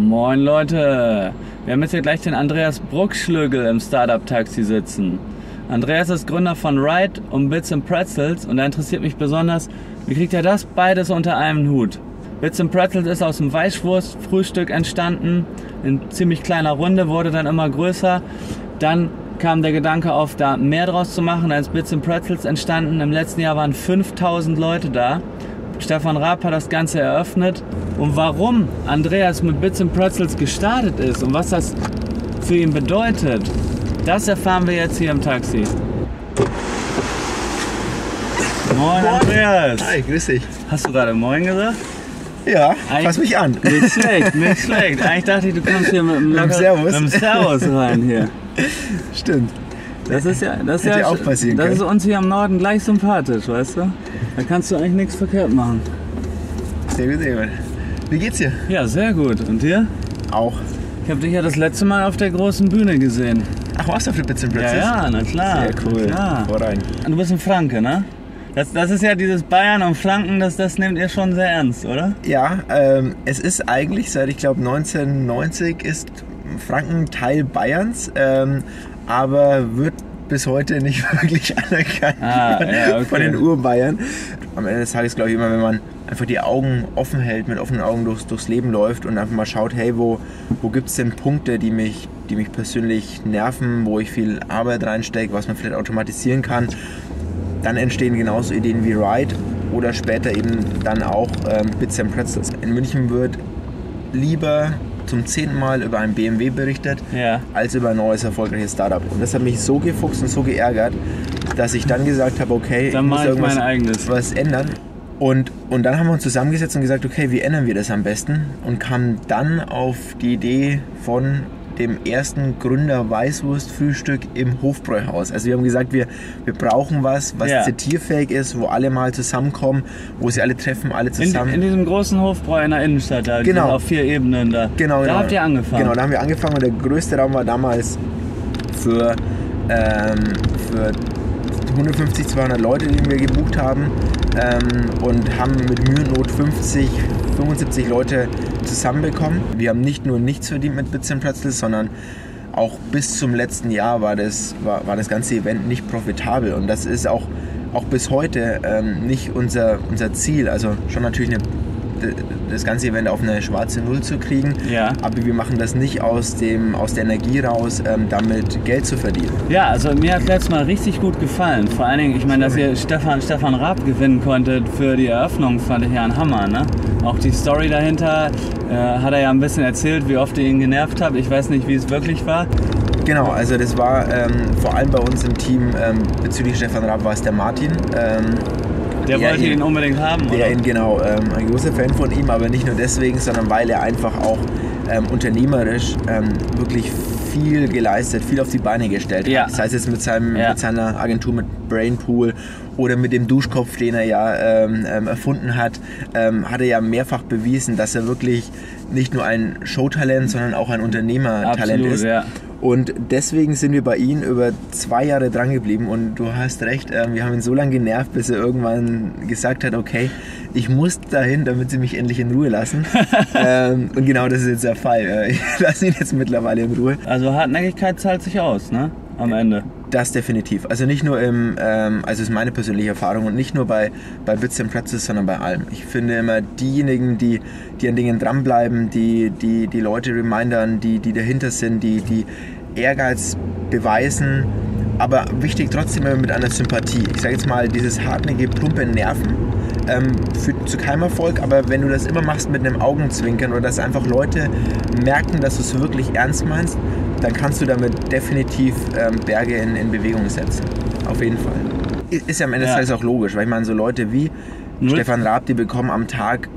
Moin Leute, wir haben jetzt hier gleich den Andreas Bruckschlögel im Startup-Taxi sitzen. Andreas ist Gründer von Ride und Bits and Pretzels und da interessiert mich besonders, wie kriegt er das beides unter einem Hut? Bits and Pretzels ist aus dem Weißwurst-Frühstück entstanden, in ziemlich kleiner Runde, wurde dann immer größer. Dann kam der Gedanke auf, da mehr draus zu machen, als Bits and Pretzels entstanden. Im letzten Jahr waren 5000 Leute da. Stefan Raab hat das Ganze eröffnet. Und warum Andreas mit Bits and Pretzels gestartet ist und was das für ihn bedeutet, das erfahren wir jetzt hier im Taxi. Moin Andreas. Hi, grüß dich. Hast du gerade Moin gesagt? Ja, Eigentlich- fass mich an. Nicht schlecht, nicht schlecht. Eigentlich dachte ich, du kommst hier mit einem, Mit dem locker- Servus. Mit Servus rein hier. Stimmt. Das ist ja, das ist ja, auch passieren das ist können. uns hier im Norden gleich sympathisch, weißt du? Da kannst du eigentlich nichts verkehrt machen. Sehr gut, sehr gut. Wie geht's dir? Ja, sehr gut. Und dir? Auch. Ich habe dich ja das letzte Mal auf der großen Bühne gesehen. Ach, warst du auf der and Ja, ja, na klar. Sehr cool. Klar. Vorrangig. Du bist ein Franke, ne? Das, das ist ja dieses Bayern und Franken, das, das nehmt ihr schon sehr ernst, oder? Ja, ähm, es ist eigentlich seit, ich glaube, 1990 ist Franken Teil Bayerns, ähm, aber wird bis heute nicht wirklich anerkannt Ah, von, ja, okay. von den Urbayern. Am Ende des Tages glaube ich immer, wenn man einfach die Augen offen hält, mit offenen Augen durchs, durchs Leben läuft und einfach mal schaut, hey, wo, wo gibt es denn Punkte, die mich, die mich persönlich nerven, wo ich viel Arbeit reinstecke, was man vielleicht automatisieren kann, dann entstehen genauso Ideen wie Ride oder später eben dann auch ähm, Bits and Pretzels. In München wird lieber zum zehnten Mal über ein BMW berichtet, Ja. als über ein neues erfolgreiches Startup. Und das hat mich so gefuchst und so geärgert, dass ich dann gesagt habe, okay, Dann ich muss ich irgendwas eigenes. was ändern. Und, und dann haben wir uns zusammengesetzt und gesagt, okay, wie ändern wir das am besten? Und kamen dann auf die Idee von dem ersten Gründer Weißwurstfrühstück im Hofbräuhaus. Also wir haben gesagt, wir, wir brauchen was, was Ja. zitierfähig ist, wo alle mal zusammenkommen, wo sie alle treffen, alle In, zusammen. in diesem großen Hofbräu in der Innenstadt, da Genau. auf vier Ebenen da. Genau, Da genau. habt ihr angefangen. Genau, da haben wir angefangen und der größte Raum war damals für, ähm, für 150, 200 Leute, die wir gebucht haben ähm, und haben mit Mühe und Not 50, 75 Leute zusammenbekommen. Wir haben nicht nur nichts verdient mit Pretzels, sondern auch bis zum letzten Jahr war das, war, war das ganze Event nicht profitabel und das ist auch, auch bis heute ähm, nicht unser, unser Ziel. Also schon natürlich eine, das ganze Event auf eine schwarze Null zu kriegen, Ja. aber wir machen das nicht aus, dem, aus der Energie raus, ähm, damit Geld zu verdienen. Ja, also mir hat letztes Mal richtig gut gefallen. Vor allen Dingen, ich meine, dass ihr Stefan, Stefan Raab gewinnen konntet für die Eröffnung, fand ich ja ein Hammer. Ne? Auch die Story dahinter äh, hat er ja ein bisschen erzählt, wie oft ihr ihn genervt habt. Ich weiß nicht, wie es wirklich war. Genau, also das war ähm, vor allem bei uns im Team ähm, bezüglich Stefan Raab war es der Martin. Ähm, Der Ja, wollte ihn- ihn unbedingt haben, oder? Der ihn genau, ähm, ein großer Fan von ihm, aber nicht nur deswegen, sondern weil er einfach auch ähm, unternehmerisch ähm, wirklich viel geleistet, viel auf die Beine gestellt Ja. hat. Sei es jetzt mit, seinem, Ja. mit seiner Agentur mit Brainpool oder mit dem Duschkopf, den er ja ähm, ähm, erfunden hat, ähm, hat er ja mehrfach bewiesen, dass er wirklich nicht nur ein Showtalent, sondern auch ein Unternehmertalent Absolut, ist. ja. Und deswegen sind wir bei ihm über zwei Jahre dran geblieben und du hast recht, ähm, wir haben ihn so lange genervt, bis er irgendwann gesagt hat, okay, ich muss dahin, damit sie mich endlich in Ruhe lassen. ähm, und genau das ist jetzt der Fall. Äh, Ich lasse ihn jetzt mittlerweile in Ruhe. Also Hartnäckigkeit zahlt sich aus, ne? Am Ende. Das definitiv. Also nicht nur im, ähm, also ist meine persönliche Erfahrung und nicht nur bei, bei Bits and Pretzels, sondern bei allem. Ich finde immer diejenigen, die, die an Dingen dranbleiben, die, die, die Leute remindern, die, die dahinter sind, die, die Ehrgeiz beweisen, aber wichtig trotzdem immer mit einer Sympathie. Ich sage jetzt mal, dieses hartnäckige, plumpe Nerven ähm, führt zu keinem Erfolg, aber wenn du das immer machst mit einem Augenzwinkern oder dass einfach Leute merken, dass du es wirklich ernst meinst, dann kannst du damit definitiv ähm, Berge in, in Bewegung setzen. Auf jeden Fall. Ist ja am Ende des Ja. Tages auch logisch, weil ich meine, so Leute wie Null- Stefan Raab, die bekommen am Tag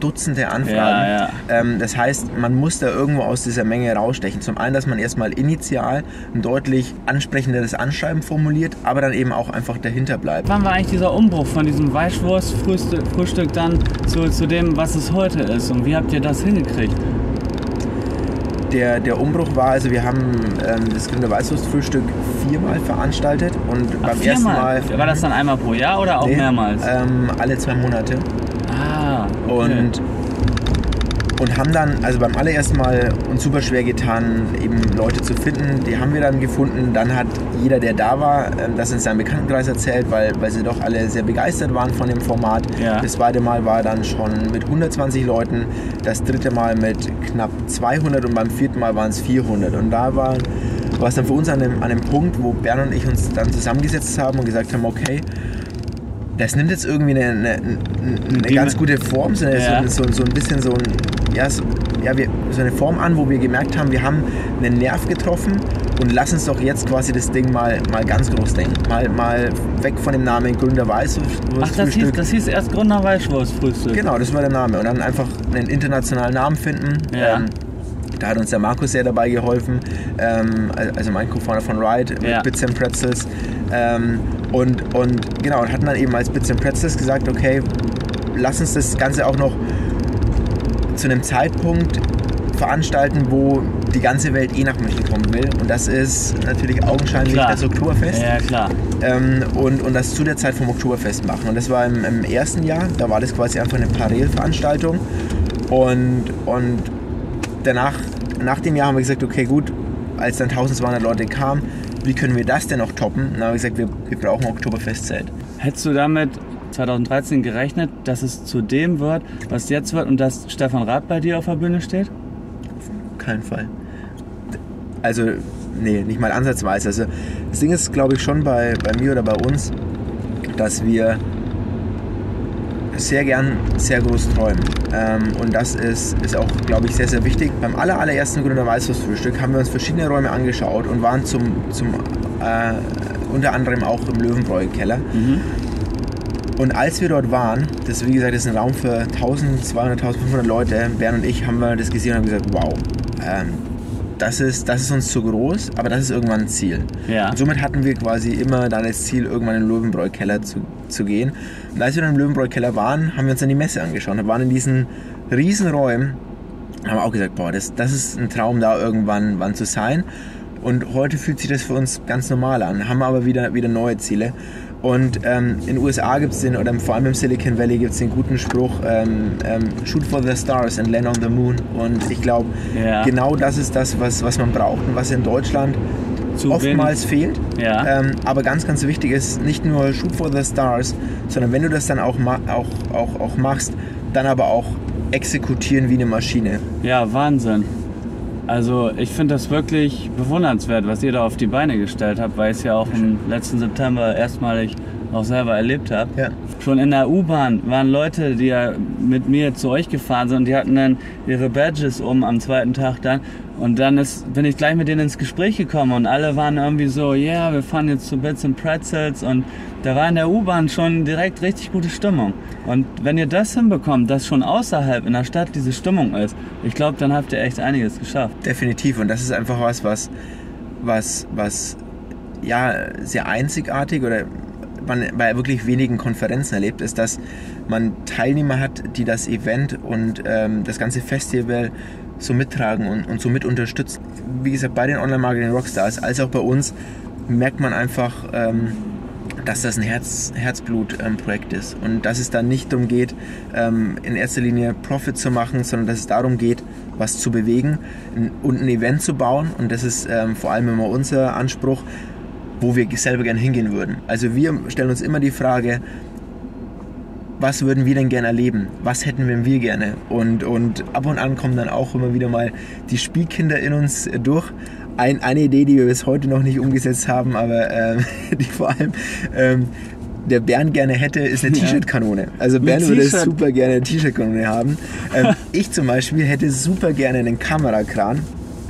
Dutzende Anfragen. Ja, ja. Ähm, das heißt, man muss da irgendwo aus dieser Menge rausstechen. Zum einen, dass man erstmal initial ein deutlich ansprechenderes Anschreiben formuliert, aber dann eben auch einfach dahinter bleibt. Wann war eigentlich dieser Umbruch von diesem Weißwurstfrühstück Frühstück dann zu, zu dem, was es heute ist? Und wie habt ihr das hingekriegt? Der, der Umbruch war, also wir haben ähm, das Gründer Weißwurstfrühstück viermal veranstaltet und Ach, beim ersten viermal? Mal War das dann einmal pro Jahr oder auch Nee, mehrmals? Ähm, alle zwei Monate. ah, okay. Und und haben dann, also beim allerersten Mal uns super schwer getan, eben Leute zu finden. Die haben wir dann gefunden. Dann hat jeder, der da war, ähm, das in seinem Bekanntenkreis erzählt, weil, weil sie doch alle sehr begeistert waren von dem Format. Ja. Das zweite Mal war dann schon mit 120 Leuten, das dritte Mal mit knapp 200 und beim vierten Mal waren es 400. Und da war, war es dann für uns an einem, an einem Punkt, wo Bern und ich uns dann zusammengesetzt haben und gesagt haben, okay, das nimmt jetzt irgendwie eine, eine, eine, eine ganz gute Form, so, Ja. so, so, so ein bisschen so, ein, ja, so, ja, wir, so eine Form an, wo wir gemerkt haben, wir haben einen Nerv getroffen und lass uns doch jetzt quasi das Ding mal, mal ganz groß denken. Mal, mal weg von dem Namen Gründer Weißwurst Ach, das hieß, das hieß erst Gründer Weißwurstfrühstück. Genau, das war der Name. Und dann einfach einen internationalen Namen finden. Ja. Ähm, da hat uns der Markus sehr dabei geholfen, ähm, also mein Co-Founder von Ride mit Ja. Bits and Pretzels. Ähm, und, und genau, und hatten dann eben als Bits and Pretzels gesagt, okay, lass uns das Ganze auch noch zu einem Zeitpunkt veranstalten, wo die ganze Welt eh nach München kommen will. Und das ist natürlich augenscheinlich Klar. das Oktoberfest Ja, klar. ähm, und, und das zu der Zeit vom Oktoberfest machen. Und das war im, im ersten Jahr, da war das quasi einfach eine Parallelveranstaltung. Und, und danach, nach dem Jahr haben wir gesagt, okay gut, als dann 1200 Leute kamen, wie können wir das denn noch toppen? Und dann haben wir gesagt, wir, wir brauchen ein Oktoberfestzelt. Hättest du damit 2013 gerechnet, dass es zu dem wird, was jetzt wird und dass Stefan Raab bei dir auf der Bühne steht? Kein Fall. Also, nee, nicht mal ansatzweise. Also, das Ding ist, glaube ich, schon bei, bei mir oder bei uns, dass wir sehr gern sehr groß träumen. Ähm, und das ist, ist auch, glaube ich, sehr, sehr wichtig. Beim aller, allerersten Gründer Weißwurstfrühstück haben wir uns verschiedene Räume angeschaut und waren zum, zum äh, unter anderem auch im Löwenbräu-Keller. Und als wir dort waren, das wie gesagt ist ein Raum für 1200, 1500 Leute, Bernd und ich haben wir das gesehen und haben gesagt, wow, ähm, das, ist, das ist uns zu groß, aber das ist irgendwann ein Ziel. Ja. Und somit hatten wir quasi immer dann das Ziel, irgendwann in den Löwenbräu-Keller zu, zu gehen. Und als wir dann im Löwenbräu-Keller waren, haben wir uns dann die Messe angeschaut. Wir waren in diesen riesen Räumen, haben auch gesagt, boah, das, das ist ein Traum, da irgendwann wann zu sein. Und heute fühlt sich das für uns ganz normal an, haben aber wieder, wieder neue Ziele. Und ähm, in den USA gibt es den, oder vor allem im Silicon Valley gibt es den guten Spruch, ähm, ähm, shoot for the stars and land on the moon. Und ich glaube, Ja. genau das ist das, was, was man braucht und was in Deutschland Zu oftmals fehlt. Ja. Ähm, aber ganz, ganz wichtig ist, nicht nur shoot for the stars, sondern wenn du das dann auch, auch, auch, auch machst, dann aber auch exekutieren wie eine Maschine. Ja, Wahnsinn. Also ich finde das wirklich bewundernswert, was ihr da auf die Beine gestellt habt, weil ich es ja auch im letzten September erstmalig auch selber erlebt habe. Ja. Schon in der U-Bahn waren Leute, die ja mit mir zu euch gefahren sind, die hatten dann ihre Badges um am zweiten Tag dann. Und dann ist, bin ich gleich mit denen ins Gespräch gekommen und alle waren irgendwie so, ja, wir fahren jetzt zu Bits and Pretzels und da war in der U-Bahn schon direkt richtig gute Stimmung. Und wenn ihr das hinbekommt, dass schon außerhalb in der Stadt diese Stimmung ist, ich glaube, dann habt ihr echt einiges geschafft. Definitiv. Und das ist einfach was, was, was, was ja, sehr einzigartig oder man bei wirklich wenigen Konferenzen erlebt, ist, dass man Teilnehmer hat, die das Event und ähm, das ganze Festival so mittragen und, und so mit unterstützen. Wie gesagt, bei den Online-Marketing Rockstars als auch bei uns merkt man einfach, ähm, dass das ein Herz, Herzblut-Projekt ist und dass es dann nicht darum geht, ähm, in erster Linie Profit zu machen, sondern dass es darum geht, was zu bewegen und ein Event zu bauen und das ist ähm, vor allem immer unser Anspruch, wo wir selber gerne hingehen würden. Also wir stellen uns immer die Frage, was würden wir denn gerne erleben? Was hätten denn wir gerne? Und, und ab und an kommen dann auch immer wieder mal die Spielkinder in uns äh, durch. Ein, eine Idee, die wir bis heute noch nicht umgesetzt haben, aber ähm, die vor allem ähm, der Bernd gerne hätte, ist eine Ja. T-Shirt-Kanone. Also Bernd würde super gerne eine T-Shirt-Kanone haben. Ähm, ich zum Beispiel hätte super gerne einen Kamerakran.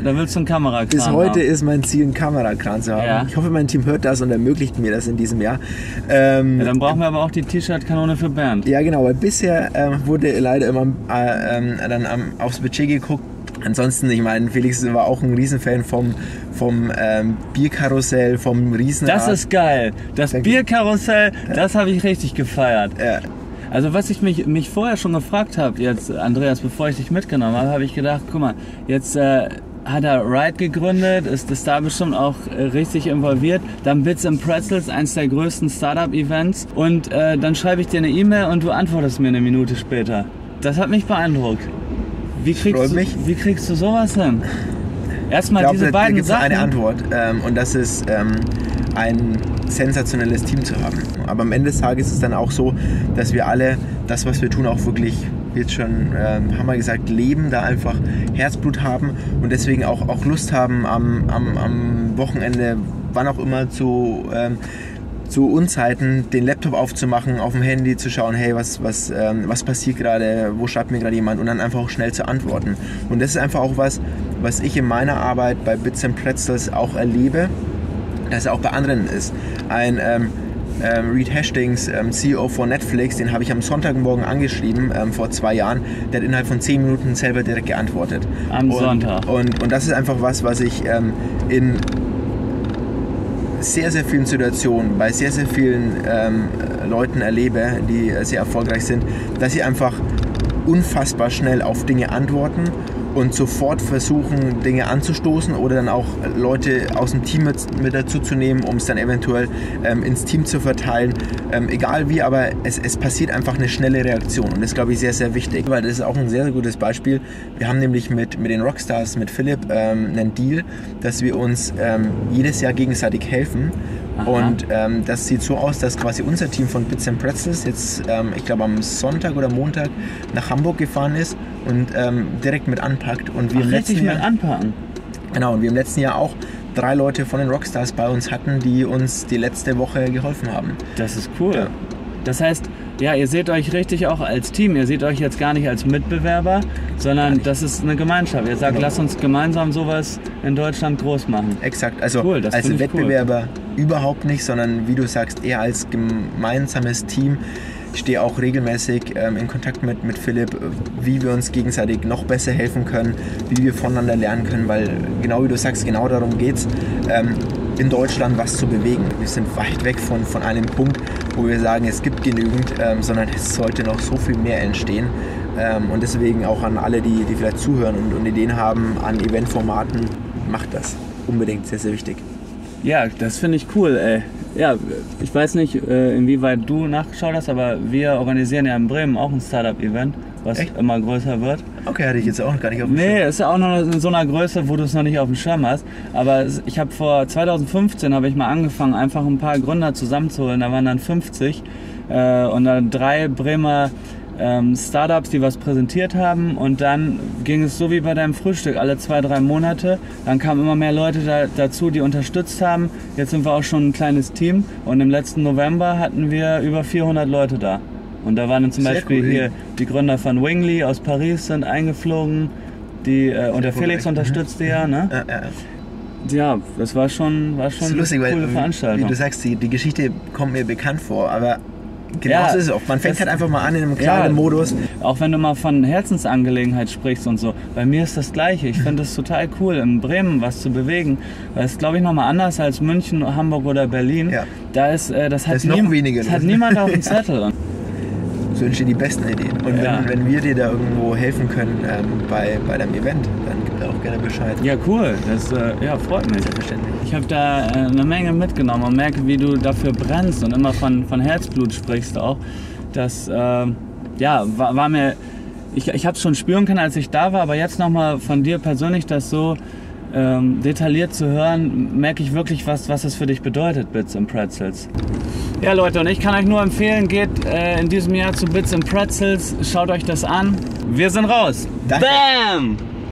Da willst du einen Kamerakran Bis heute haben. ist mein Ziel, einen Kamerakran zu haben. Ja. Ich hoffe, mein Team hört das und ermöglicht mir das in diesem Jahr. Ähm, Ja, dann brauchen wir aber auch die T-Shirt-Kanone für Bernd. ja, genau, weil bisher ähm, wurde leider immer äh, ähm, dann am, aufs Budget geguckt. Ansonsten, ich meine, Felix war auch ein Riesenfan vom, vom ähm, Bierkarussell, vom Riesenrad. Das ist geil. Das Danke. Bierkarussell, das habe ich richtig gefeiert. Ja, Also was ich mich, mich vorher schon gefragt habe, jetzt Andreas, bevor ich dich mitgenommen habe, habe ich gedacht, guck mal, jetzt äh, hat er Ride gegründet, ist, ist da bestimmt auch äh, richtig involviert. Dann Bits and Pretzels, eins der größten Startup-Events. Und äh, dann schreibe ich dir eine E-Mail und du antwortest mir eine Minute später. Das hat mich beeindruckt. Wie kriegst, du, wie kriegst du sowas hin? Erstmal Ich glaube, diese da, da beiden gibt es Sachen. eine Antwort ähm, und das ist ähm, ein sensationelles Team zu haben. Aber am Ende des Tages ist es dann auch so, dass wir alle das, was wir tun, auch wirklich, jetzt schon ähm, haben wir gesagt, leben, da einfach Herzblut haben und deswegen auch, auch Lust haben am, am, am Wochenende, wann auch immer zu... Ähm, zu Unzeiten den Laptop aufzumachen, auf dem Handy zu schauen, hey, was, was, ähm, was passiert gerade, wo schreibt mir gerade jemand und dann einfach auch schnell zu antworten. Und das ist einfach auch was, was ich in meiner Arbeit bei Bits and Pretzels auch erlebe, dass es auch bei anderen ist. Ein ähm, Reed Hastings, ähm, CEO von Netflix, den habe ich am Sonntagmorgen angeschrieben, ähm, vor zwei Jahren. Der hat innerhalb von zehn Minuten selber direkt geantwortet. Am und, Sonntag. Und, und das ist einfach was, was ich ähm, in sehr, sehr vielen Situationen, bei sehr, sehr vielen ähm, Leuten erlebe, die äh, sehr erfolgreich sind, dass sie einfach unfassbar schnell auf Dinge antworten und sofort versuchen, Dinge anzustoßen oder dann auch Leute aus dem Team mit, mit dazu zu nehmen, um es dann eventuell ähm, ins Team zu verteilen. Ähm, egal wie, aber es, es passiert einfach eine schnelle Reaktion und das ist, glaube ich, sehr, sehr wichtig, weil das ist auch ein sehr, sehr gutes Beispiel. Wir haben nämlich mit, mit den Rockstars, mit Philipp, ähm, einen Deal, dass wir uns ähm, jedes Jahr gegenseitig helfen Aha. und ähm, das sieht so aus, dass quasi unser Team von Bits and Pretzels jetzt, ähm, ich glaube am Sonntag oder Montag nach Hamburg gefahren ist und ähm, direkt mit anpackt. Und wir Ach, im letzten mit Jahr, anpacken. genau, und wir im letzten Jahr auch drei Leute von den Rockstars bei uns hatten, die uns die letzte Woche geholfen haben. Das ist cool. Ja. Das heißt, ja, ihr seht euch richtig auch als Team. Ihr seht euch jetzt gar nicht als Mitbewerber, sondern das ist eine Gemeinschaft. Ihr sagt, Genau. lasst uns gemeinsam sowas in Deutschland groß machen. Exakt, also Cool, als ich cool. Wettbewerber überhaupt nicht, sondern wie du sagst, eher als gemeinsames Team. Ich stehe auch regelmäßig ähm, in Kontakt mit, mit Philipp, äh, wie wir uns gegenseitig noch besser helfen können, wie wir voneinander lernen können, weil genau wie du sagst, genau darum geht es, ähm, in Deutschland was zu bewegen. Wir sind weit weg von, von einem Punkt, wo wir sagen, es gibt genügend, ähm, sondern es sollte noch so viel mehr entstehen. Ähm, und deswegen auch an alle, die, die vielleicht zuhören und, und Ideen haben an Eventformaten, macht das. Unbedingt, sehr, sehr wichtig. Ja, das finde ich cool, ey. Ja, ich weiß nicht, äh, inwieweit du nachgeschaut hast, aber wir organisieren ja in Bremen auch ein Startup-Event, was Echt? immer größer wird. Okay, hatte ich jetzt auch gar nicht auf dem Nee, Schirm. ist ja auch noch in so einer Größe, wo du es noch nicht auf dem Schirm hast. Aber ich habe vor 2015 habe ich mal angefangen, einfach ein paar Gründer zusammenzuholen. Da waren dann 50 äh, und dann drei Bremer ähm, Startups, die was präsentiert haben. Und dann ging es so wie bei deinem Frühstück, alle zwei, drei Monate. Dann kamen immer mehr Leute da, dazu, die unterstützt haben. Jetzt sind wir auch schon ein kleines Team. Und im letzten November hatten wir über 400 Leute da. Und da waren dann zum Sehr Beispiel cool. hier die Gründer von Wingly aus Paris sind eingeflogen. Die, äh, und der Felix echt. unterstützte ja, ne? Ja, ja. Ja, das war schon, war schon Das ist lustig, eine weil, coole wie Veranstaltung. du sagst, die, die Geschichte kommt mir bekannt vor, aber genau Ja, so ist es auch. Man fängt das- halt einfach mal an in einem Ja. kleinen Modus. Auch wenn du mal von Herzensangelegenheit sprichst und so. Bei mir ist das Gleiche. Ich finde es total cool, in Bremen was zu bewegen. Das ist, glaube ich, nochmal anders als München, Hamburg oder Berlin. Ja. Da ist, äh, das hat, niem- weniger. das hat niemand auf dem Zettel. Und So entstehen die besten Ideen. Und Ja. wenn, wenn wir dir da irgendwo helfen können ähm, bei, bei deinem Event, dann gib mir auch gerne Bescheid. ja, cool. Das äh, ja, freut mich. Selbstverständlich. Ich habe da äh, eine Menge mitgenommen und merke, wie du dafür brennst und immer von, von Herzblut sprichst auch. Das ähm, ja, war, war mir, ich, ich habe es schon spüren können, als ich da war, aber jetzt nochmal von dir persönlich das so ähm, detailliert zu hören, merke ich wirklich, was, was es für dich bedeutet, Bits and Pretzels. Ja Leute, und ich kann euch nur empfehlen, geht äh, in diesem Jahr zu Bits and Pretzels, schaut euch das an. Wir sind raus. Danke. Bam!